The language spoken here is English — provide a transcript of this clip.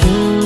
Mm.